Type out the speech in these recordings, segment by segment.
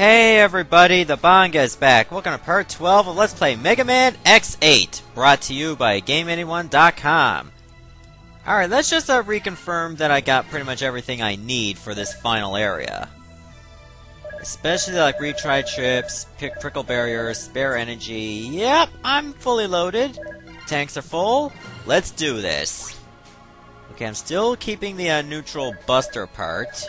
Hey everybody, the Bangaa is back. Welcome to part 12 of Let's Play Mega Man X8, brought to you by GameAnyone.com. Alright, let's just uh, reconfirm that I got pretty much everything I need for this final area. Especially like retry trips, pick prickle barriers, spare energy. Yep, I'm fully loaded. Tanks are full. Let's do this. Okay, I'm still keeping the uh, neutral buster part.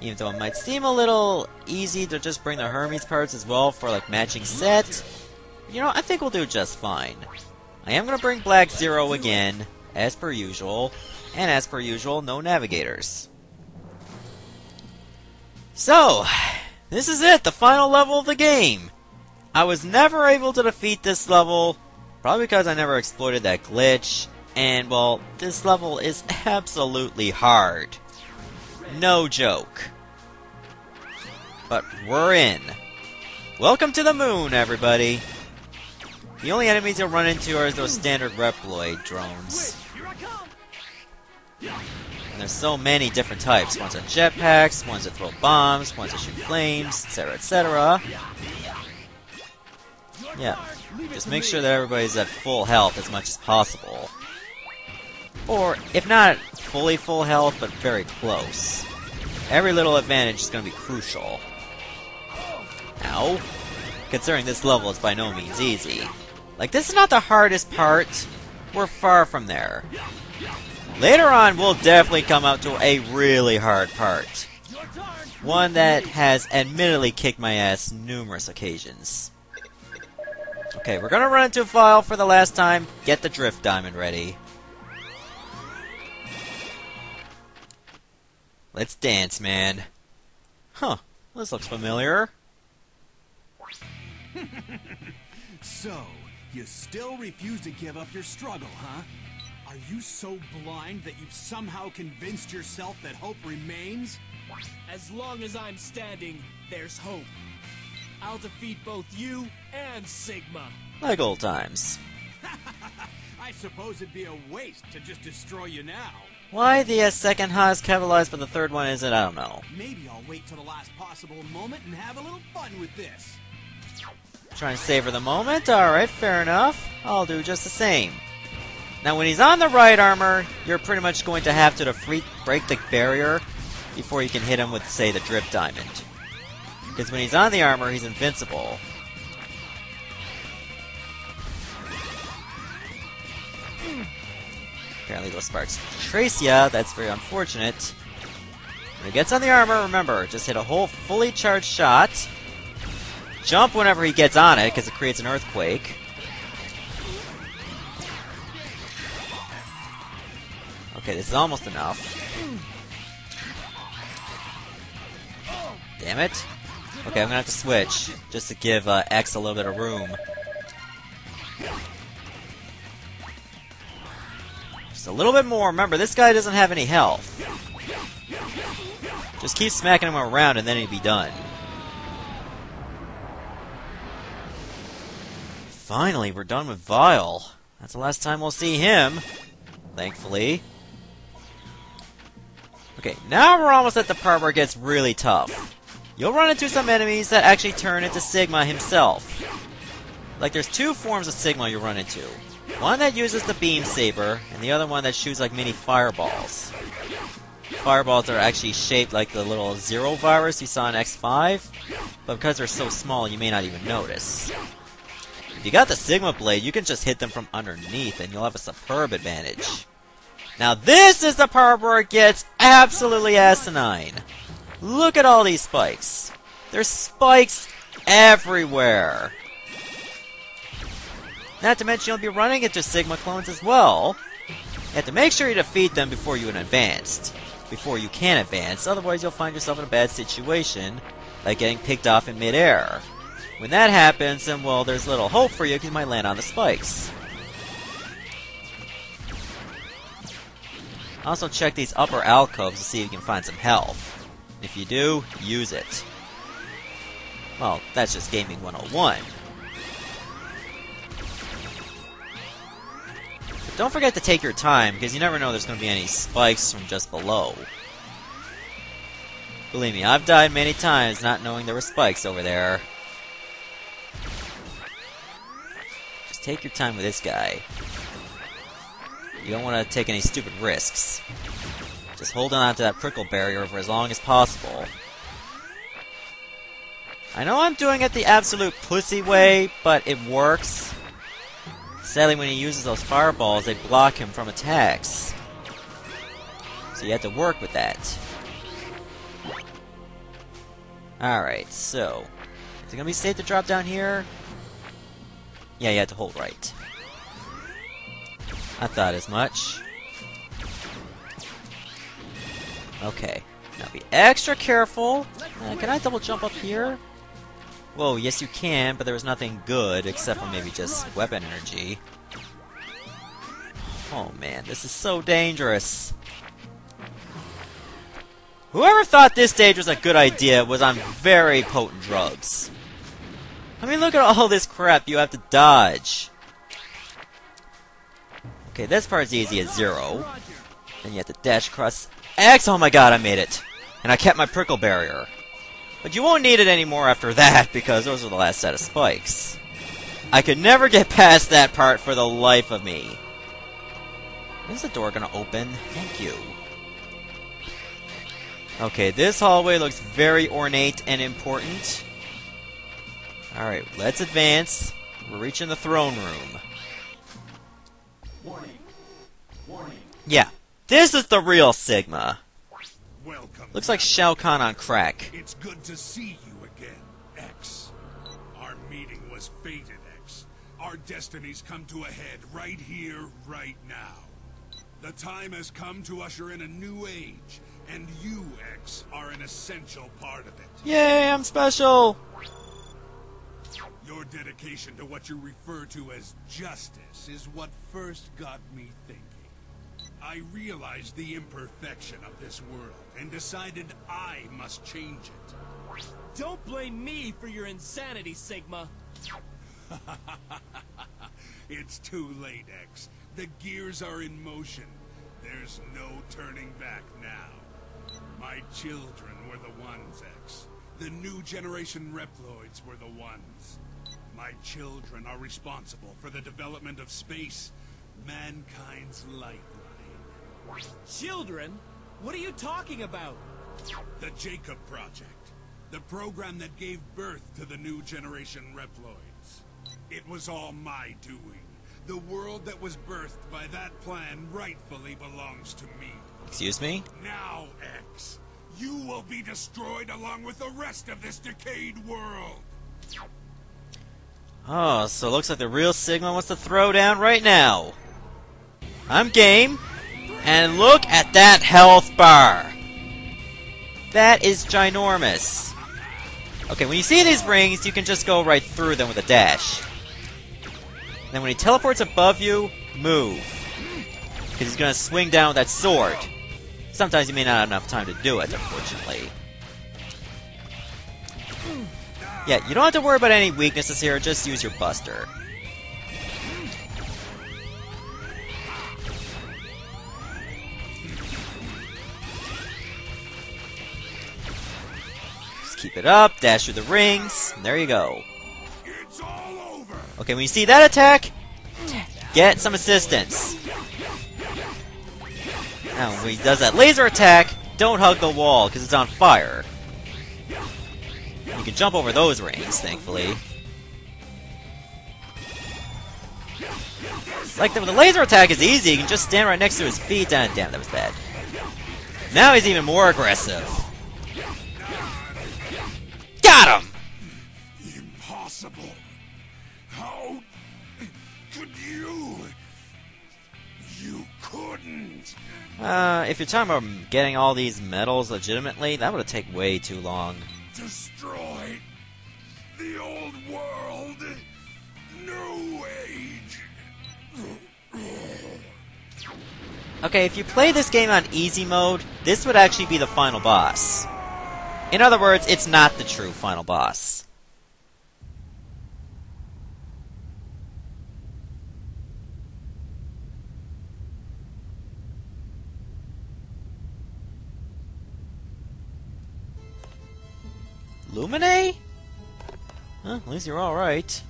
Even though it might seem a little easy to just bring the Hermes parts as well for like matching set. You know, I think we'll do just fine. I am going to bring Black Zero again, as per usual. And as per usual, no navigators. So, this is it, the final level of the game. I was never able to defeat this level, probably because I never exploited that glitch. And, well, this level is absolutely hard. No joke. But we're in. Welcome to the moon, everybody. The only enemies you'll run into are those standard Reploid drones. And there's so many different types. Ones on jetpacks, ones that throw bombs, ones that shoot flames, etc., etc. Yeah, just make sure that everybody's at full health as much as possible. Or, if not fully full health, but very close. Every little advantage is going to be crucial. Ow. Considering this level is by no means easy. Like, this is not the hardest part. We're far from there. Later on, we'll definitely come out to a really hard part. One that has admittedly kicked my ass numerous occasions. Okay, we're gonna run into a Vile for the last time. Get the drift diamond ready. Let's dance, man. Huh, this looks familiar. so, you still refuse to give up your struggle, huh? Are you so blind that you've somehow convinced yourself that hope remains? As long as I'm standing, there's hope. I'll defeat both you and Sigma. Like old times. I suppose it'd be a waste to just destroy you now. Why the uh, second is capitalized but the third one isn't, I don't know. Maybe I'll wait till the last possible moment and have a little fun with this. Trying to savor the moment? Alright, fair enough. I'll do just the same. Now, when he's on the right armor, you're pretty much going to have to break the barrier before you can hit him with, say, the Drift Diamond. Because when he's on the armor, he's invincible. Apparently those sparks trace ya, that's very unfortunate. When he gets on the armor, remember, just hit a whole fully charged shot. Jump whenever he gets on it, because it creates an earthquake. Okay, this is almost enough. Damn it. Okay, I'm gonna have to switch, just to give uh, X a little bit of room. A little bit more. Remember, this guy doesn't have any health. Just keep smacking him around and then he'd be done. Finally, we're done with Vile. That's the last time we'll see him. Thankfully. Okay, now we're almost at the part where it gets really tough. You'll run into some enemies that actually turn into Sigma himself. Like, there's two forms of Sigma you run into. One that uses the beam saber, and the other one that shoots like mini fireballs. Fireballs are actually shaped like the little Zero virus you saw in X5, but because they're so small, you may not even notice. If you got the Sigma Blade, you can just hit them from underneath, and you'll have a superb advantage. Now this is the part where it gets absolutely asinine. Look at all these spikes. There's spikes everywhere. Not to mention you'll be running into Sigma clones as well. You have to make sure you defeat them before you advance. Before you can advance, otherwise you'll find yourself in a bad situation, like getting picked off in midair. When that happens, then well, there's little hope for you because you might land on the spikes. Also check these upper alcoves to see if you can find some health. If you do, use it. Well, that's just Gaming 101. Don't forget to take your time, because you never know there's going to be any spikes from just below. Believe me, I've died many times not knowing there were spikes over there. Just take your time with this guy. You don't want to take any stupid risks. Just hold on to that prickle barrier for as long as possible. I know I'm doing it the absolute pussy way, but it works. Sadly, when he uses those fireballs, they block him from attacks. So you have to work with that. Alright, so... Is it gonna be safe to drop down here? Yeah, you have to hold right. I thought as much. Okay. Now be extra careful. Uh, can I double jump up here? Whoa, yes you can, but there was nothing good except for maybe just weapon energy. Oh man, this is so dangerous. Whoever thought this stage was a good idea was on very potent drugs. I mean, look at all this crap you have to dodge. Okay, this part's easy as zero. Then you have to dash across X. Oh my god, I made it. And I kept my prickle barrier. But you won't need it anymore after that, because those are the last set of spikes. I could never get past that part for the life of me. When's the door gonna open? Thank you. Okay, this hallway looks very ornate and important. Alright, let's advance. We're reaching the throne room. Warning. Warning. Yeah, this is the real Sigma. Looks like Shao Kahn on crack. It's good to see you again, X. Our meeting was fated, X. Our destinies come to a head right here, right now. The time has come to usher in a new age, and you, X, are an essential part of it. Yay, I'm special! Your dedication to what you refer to as justice is what first got me thinking. I realized the imperfection of this world and decided I must change it. Don't blame me for your insanity, Sigma. It's too late, X. The gears are in motion. There's no turning back now. My children were the ones, X. The new generation Reploids were the ones. My children are responsible for the development of space, mankind's lifeline. Children? What are you talking about? The Jakob Project. The program that gave birth to the new generation Reploids. It was all my doing. The world that was birthed by that plan rightfully belongs to me. Excuse me? Now, X, you will be destroyed along with the rest of this decayed world. Oh, so it looks like the real Sigma wants to throw down right now. I'm game. And look at that health bar. That is ginormous. Okay, when you see these rings, you can just go right through them with a dash. Then when he teleports above you, move. Because he's to swing down with that sword. Sometimes you may not have enough time to do it, unfortunately. Yeah, you don't have to worry about any weaknesses here, just use your buster. Keep it up, dash through the rings, and there you go. It's all over. Okay, when you see that attack, get some assistance. Now, when he does that laser attack, don't hug the wall, because it's on fire. You can jump over those rings, thankfully. Like, the, the laser attack is easy, you can just stand right next to his feet, and damn, that was bad. Now he's even more aggressive. Got him! Impossible. How could you? You couldn't. Uh, if you're talking about getting all these medals legitimately, that would take way too long. Destroy the old world. New age. Okay, if you play this game on easy mode, this would actually be the final boss. In other words, it's not the true final boss. Lumine? Huh, at least you're alright.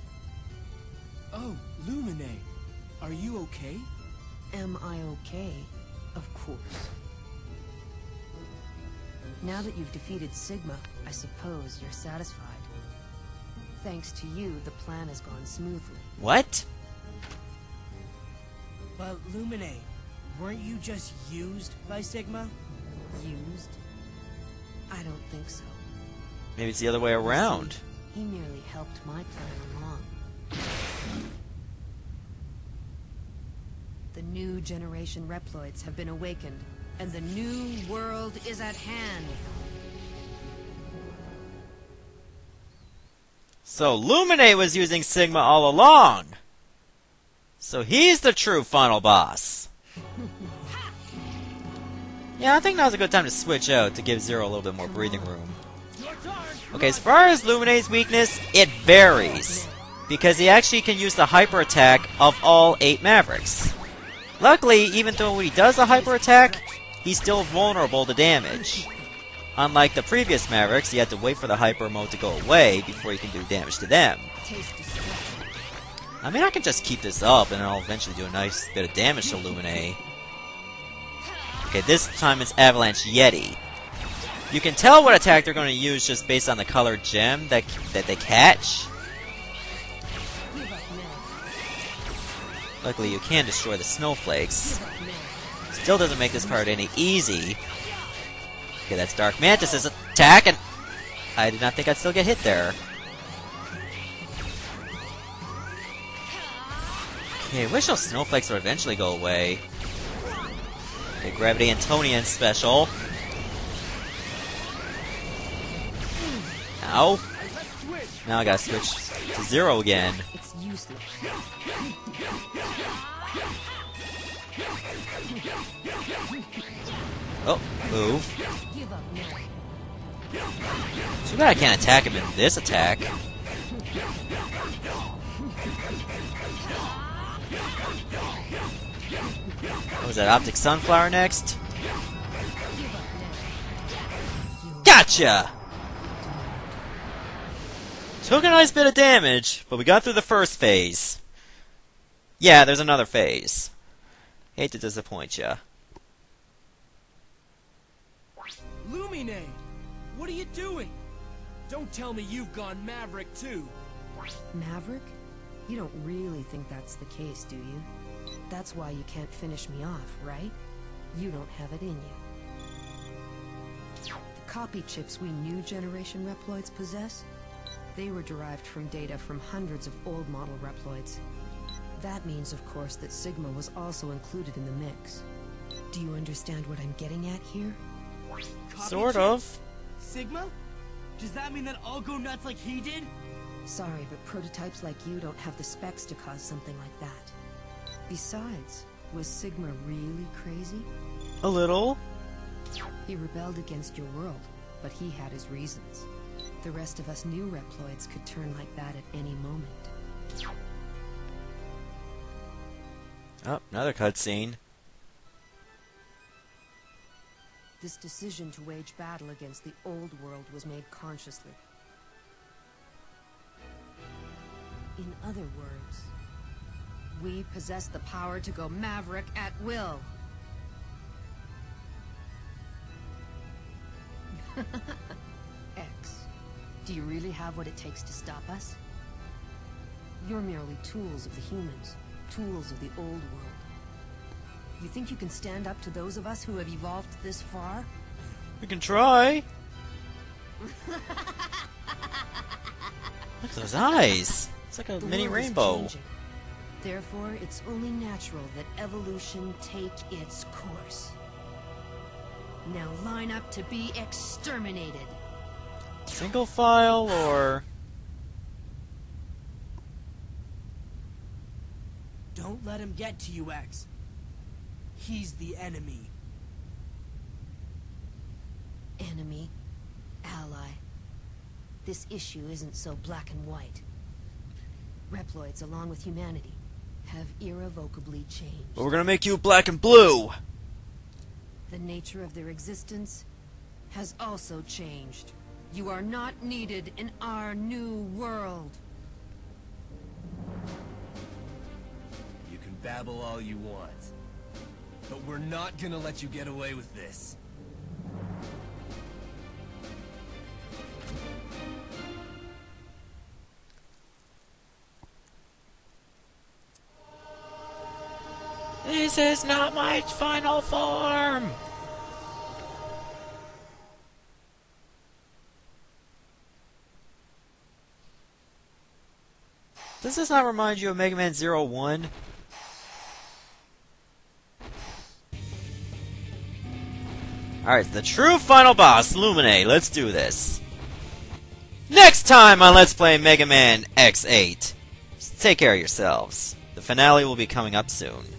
Oh, Lumine. Are you okay? Am I okay? Of course. Now that you've defeated Sigma, I suppose you're satisfied. Thanks to you, the plan has gone smoothly. What? But Lumine, weren't you just used by Sigma? Used? I don't think so. Maybe it's the other way around. He merely helped my plan along. The new generation Reploids have been awakened, and the new world is at hand. So Lumine was using Sigma all along. So he's the true final boss. Yeah, I think now's a good time to switch out to give Zero a little bit more breathing room. Okay, as far as Lumine's weakness, it varies. Because he actually can use the hyper attack of all eight Mavericks. Luckily, even though he does a hyper attack, he's still vulnerable to damage. Unlike the previous Mavericks, he had to wait for the hyper mode to go away before he can do damage to them. I mean, I can just keep this up and I'll eventually do a nice bit of damage to Lumine. Okay, this time it's Avalanche Yeti. You can tell what attack they're going to use just based on the colored gem that, that they catch. Luckily, you can destroy the snowflakes. Still doesn't make this part any easy. Okay, that's Dark Mantis' attack, and I did not think I'd still get hit there. Okay, I wish those snowflakes would eventually go away. Okay, Gravity Antonion special. Ow. Now I gotta switch to zero again. It's useless. Oh, move. Too bad I can't attack him in this attack. Oh, what was that, Optic Sunflower next? Gotcha! Took a nice bit of damage, but we got through the first phase. Yeah, there's another phase. Hate to disappoint ya. Lumine! What are you doing? Don't tell me you've gone Maverick too. Maverick? You don't really think that's the case, do you? That's why you can't finish me off, right? You don't have it in you. The copy chips we new generation Reploids possess, they were derived from data from hundreds of old model Reploids. That means, of course, that Sigma was also included in the mix. Do you understand what I'm getting at here? Copy Sort chip? of. Sigma? Does that mean that I'll go nuts like he did? Sorry, but prototypes like you don't have the specs to cause something like that. Besides, was Sigma really crazy? A little. He rebelled against your world, but he had his reasons. The rest of us new Reploids could turn like that at any moment. Oh, another cutscene. This decision to wage battle against the old world was made consciously. In other words, we possess the power to go maverick at will. X, do you really have what it takes to stop us? You're merely tools of the humans, tools of the old world. You think you can stand up to those of us who have evolved this far? We can try. Look at those eyes. It's like a The mini rainbow. Therefore, it's only natural that evolution take its course. Now line up to be exterminated. Single file or Don't let him get to you, X. He's the enemy. Enemy, ally. This issue isn't so black and white. Reploids, along with humanity, have irrevocably changed. but we're gonna make you black and blue. The nature of their existence has also changed. You are not needed in our new world. Babble all you want. But we're not gonna let you get away with this. This is not my final form! Does this not remind you of Mega Man Zero One? Alright, the true final boss, Lumine. Let's do this. Next time on Let's Play Mega Man X8. Take care of yourselves. The finale will be coming up soon.